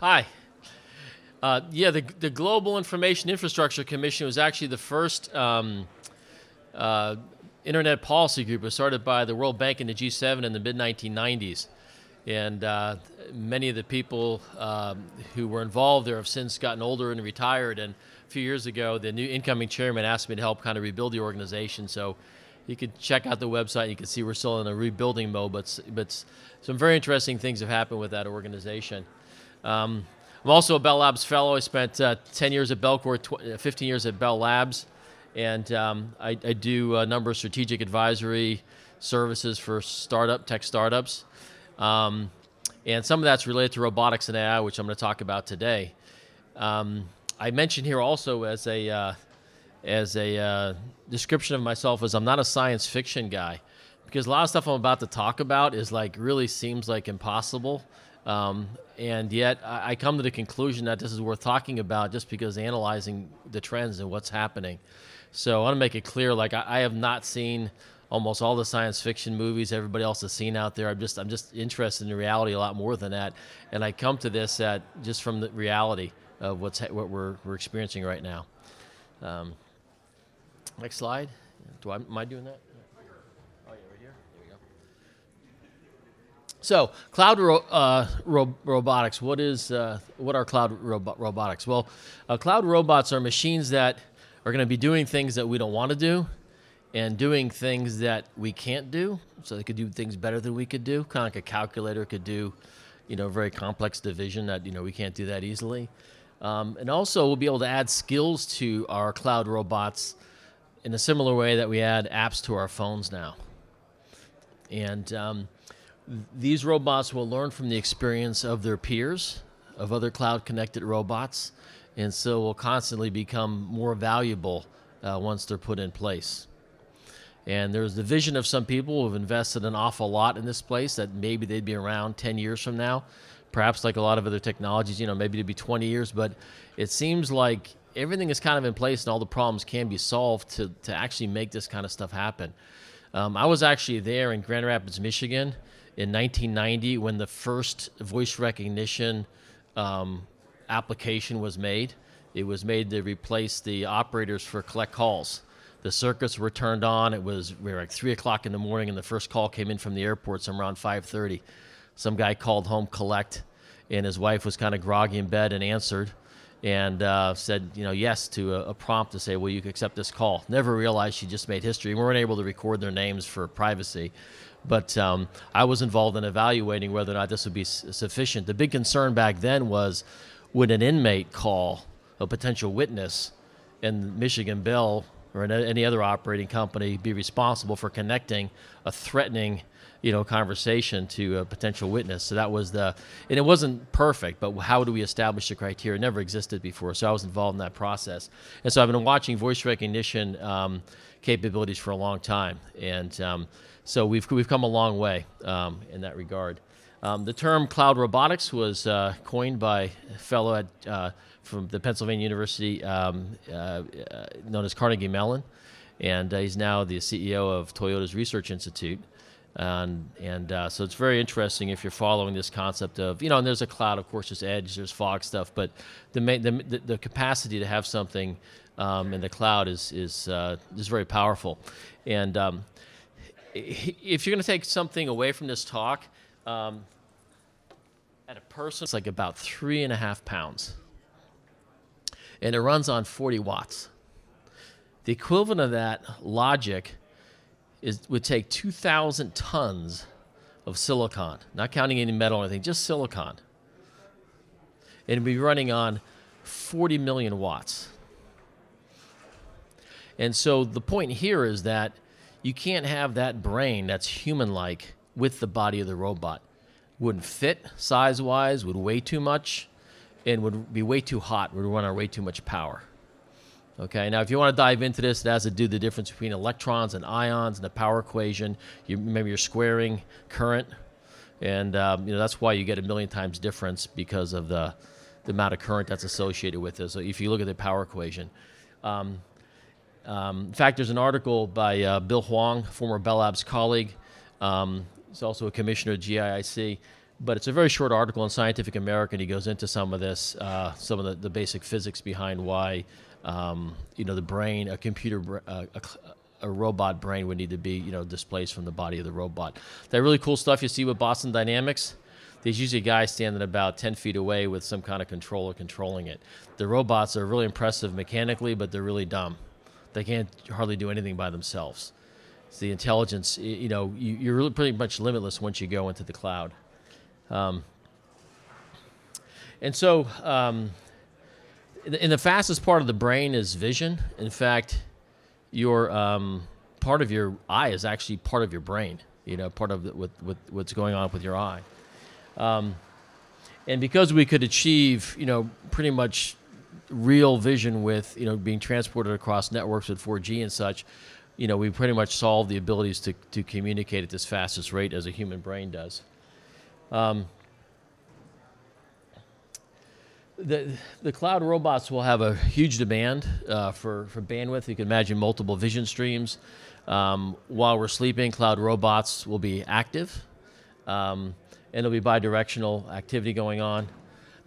Hi. Uh, yeah, the, the Global Information Infrastructure Commission was actually the first um, uh, internet policy group. It was started by the World Bank and the G7 in the mid 1990s. And uh, many of the people um, who were involved there have since gotten older and retired. And a few years ago, the new incoming chairman asked me to help kind of rebuild the organization. So you could check out the website. You can see we're still in a rebuilding mode, but, but some very interesting things have happened with that organization. Um, I'm also a Bell Labs fellow. I spent uh, 10 years at Bellcore, tw- uh, 15 years at Bell Labs, and um, I, I, do a number of strategic advisory services for startup tech startups. Um, and some of that's related to robotics and AI, which I'm going to talk about today. Um, I mentioned here also as a uh, as a uh, description of myself as I'm not a science fiction guy, because a lot of stuff I'm about to talk about is like really seems like impossible. Um, and yet, I, come to the conclusion that this is worth talking about just because analyzing the trends and what's happening. So I want to make it clear, like I, I have not seen almost all the science fiction movies everybody else has seen out there. I'm just I'm just interested in reality a lot more than that, and I come to this at just from the reality of what's what we're we're experiencing right now. Um, next slide. Do I am I doing that? So, cloud ro- uh, ro- robotics. What is uh, what are cloud ro- robotics? Well, uh, cloud robots are machines that are going to be doing things that we don't want to do, and doing things that we can't do. So they could do things better than we could do. Kind of like a calculator could do, you know, very complex division that you know we can't do that easily. Um, and also, we'll be able to add skills to our cloud robots in a similar way that we add apps to our phones now. And um, these robots will learn from the experience of their peers, of other cloud connected robots, and so will constantly become more valuable uh, once they're put in place. And there's the vision of some people who have invested an awful lot in this place that maybe they'd be around 10 years from now. Perhaps like a lot of other technologies, you know, maybe it'd be 20 years, but it seems like everything is kind of in place and all the problems can be solved to, to actually make this kind of stuff happen. Um, I was actually there in Grand Rapids, Michigan in 1990 when the first voice recognition um, application was made. It was made to replace the operators for collect calls. The circuits were turned on. It was we were like three o'clock in the morning, and the first call came in from the airport somewhere around 5:30. Some guy called home collect, and his wife was kind of groggy in bed and answered, and uh, said, you know, yes to a, a, prompt to say, well, you accept this call. Never realized she just made history. We weren't able to record their names for privacy, but um, I was involved in evaluating whether or not this would be sufficient. The big concern back then was would an inmate call a potential witness, in Michigan Bell or any other operating company be responsible for connecting a threatening you know conversation to a potential witness? So that was the and it wasn't perfect but how do we establish the criteria? It never existed before so i was involved in that process. And so i've been watching voice recognition um, capabilities for a long time. And um, so we've, we've come a long way um, in that regard. Um, the term cloud robotics was uh, coined by a fellow at, uh, from the Pennsylvania University um, uh, uh known as Carnegie Mellon, and uh, he's now the CEO of Toyota's Research Institute. And, and uh, so it's very interesting if you're following this concept of, you know, and there's a cloud, of course, there's edge, there's fog stuff, but the, the, the capacity to have something um, in the cloud is, is, is very powerful. And um, if you're going to take something away from this talk, um, at a person, it's like about three and a half pounds. And it runs on 40 watts. The equivalent of that logic is would take 2,000 tons of silicon, not counting any metal or anything, just silicon. And it'd be running on 40 million watts. And so the point here is that you can't have that brain that's human like with the body of the robot. Wouldn't fit size wise, would weigh too much, and would be way too hot, would run on way too much power. Okay, now if you want to dive into this, it has to do the difference between electrons and ions and the power equation. You remember you're squaring current, and um, you know that's why you get a million times difference because of the the amount of current that's associated with it. So if you look at the power equation, um, um, in fact, there's an article by uh, Bill Huang, former Bell Labs colleague. Um, he's also a commissioner at GIIC, but it's a very short article in Scientific American. He goes into some of this, uh, some of the, the basic physics behind why, um, you know, the brain, a computer, uh, a, a, robot brain would need to be, you know, displaced from the body of the robot. That really cool stuff you see with Boston Dynamics. There's usually a guy standing about 10 feet away with some kind of controller controlling it. The robots are really impressive mechanically, but they're really dumb. They can't hardly do anything by themselves. It's the intelligence, you know, you, are really pretty much limitless once you go into the cloud. Um, and so, um, the fastest part of the brain is vision. In fact, your um, part of your eye is actually part of your brain. You know, part of the, with, with what's going on with your eye. Um, and because we could achieve, you know, pretty much real vision with, you know, being transported across networks with 4G and such, you know, we pretty much solved the abilities to, to communicate at this fastest rate as a human brain does. Um, the, the cloud robots will have a huge demand uh, for, for bandwidth. You can imagine multiple vision streams. Um, while we're sleeping, cloud robots will be active, um, and there'll be bidirectional activity going on.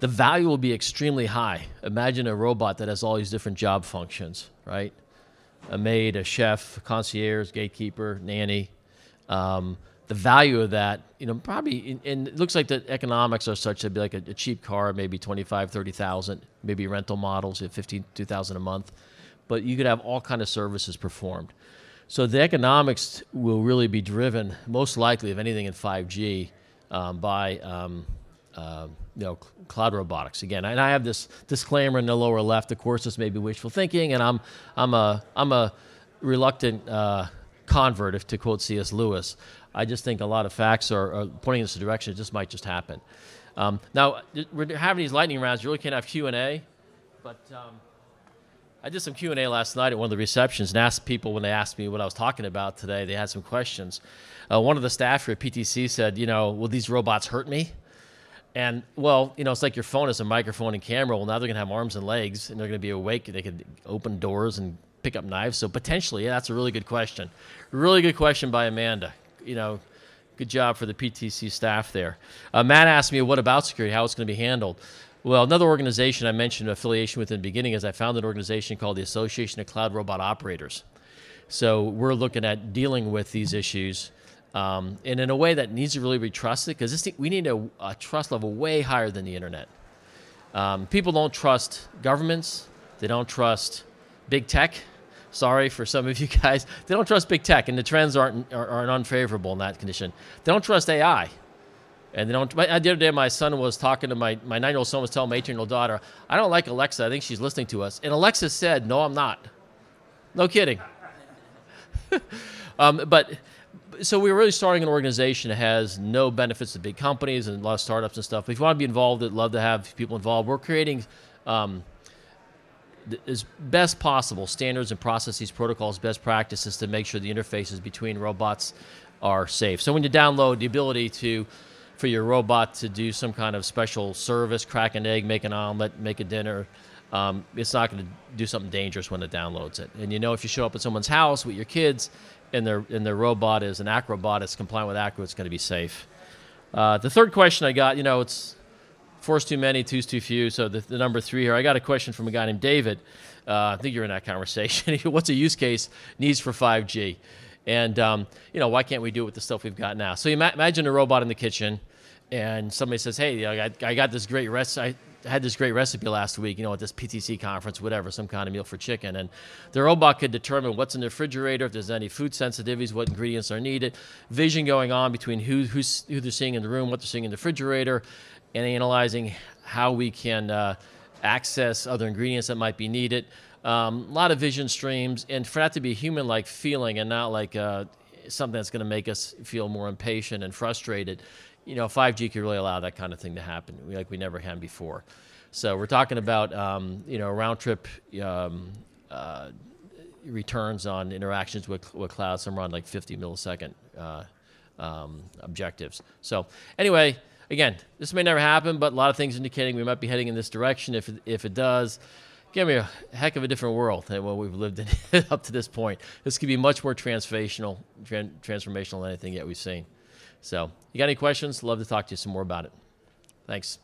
The value will be extremely high. Imagine a robot that has all these different job functions, right? A maid, a chef, a concierge, gatekeeper, nanny. Um, the value of that, you know, probably, and it looks like the economics are such that'd be like a, a cheap car, maybe 25, 30,000, maybe rental models at 15, 2,000 a month, but you could have all kind of services performed. So the economics will really be driven, most likely, if anything, in 5G um, by, um, uh, you know, cloud robotics. Again, and I have this disclaimer in the lower left. Of course, this may be wishful thinking, and I'm, I'm a, I'm a reluctant uh, convert, if to quote C.S. Lewis. I just think a lot of facts are, are pointing in this direction. It just might just happen. Um, now we're having these lightning rounds. You really can't have Q and A, but um, I did some Q and A last night at one of the receptions and asked people when they asked me what I was talking about today. They had some questions. Uh, one of the staff here at PTC said, "You know, will these robots hurt me?" And well, you know, it's like your phone is a microphone and camera. Well, now they're gonna have arms and legs, and they're gonna be awake. They could open doors and pick up knives. So potentially, yeah, that's a really good question. Really good question by Amanda you know, good job for the PTC staff there. Uh, Matt asked me, what about security, how it's going to be handled? Well, another organization I mentioned affiliation with in the beginning is I found an organization called the Association of Cloud Robot Operators. So we're looking at dealing with these issues um, and in a way that needs to really be trusted because we need a, a, trust level way higher than the internet. Um, people don't trust governments, they don't trust big tech, sorry for some of you guys. They don't trust big tech, and the trends aren't are, aren't unfavorable in that condition. They don't trust AI, and they don't. The other day, my son was talking to my my nine year old son was telling my eighteen year old daughter, "I don't like Alexa. I think she's listening to us." And Alexa said, "No, I'm not." No kidding. um, but so we are really starting an organization that has no benefits to big companies and a lot of startups and stuff. But if you want to be involved, I'd love to have people involved. We're creating. Um, as best possible standards and processes, protocols, best practices to make sure the interfaces between robots are safe. So when you download the ability to for your robot to do some kind of special service, crack an egg, make an omelet, make a dinner, um, it's not going to do something dangerous when it downloads it. And you know, if you show up at someone's house with your kids and their and their robot is an Acrobot, it's compliant with Acro, it's going to be safe. Uh, the third question I got, you know, it's Four's too many, two's too few. So the, the, number three here. I got a question from a guy named David. Uh, I think you're in that conversation. What's a use case needs for 5G? And um, you know, why can't we do it with the stuff we've got now? So you imagine a robot in the kitchen, and somebody says, "Hey, I got, I got this great recipe. Had this great recipe last week, you know, at this PTC conference, whatever, some kind of meal for chicken. And the robot could determine what's in the refrigerator, if there's any food sensitivities, what ingredients are needed, vision going on between who, who's, who they're seeing in the room, what they're seeing in the refrigerator, and analyzing how we can uh, access other ingredients that might be needed. Um, a lot of vision streams, and for that to be a human-like feeling and not like uh, something that's going to make us feel more impatient and frustrated. You know, 5G could really allow that kind of thing to happen, like we never had before. So we're talking about um, you know round trip um, uh, returns on interactions with, with cloud, somewhere around like 50 millisecond uh, um, objectives. So anyway, again, this may never happen, but a lot of things indicating we might be heading in this direction. If, if it does, give me a heck of a different world than what we've lived in up to this point. This could be much more transformational, transformational than anything yet we've seen. So, you got any questions? Love to talk to you some more about it. Thanks.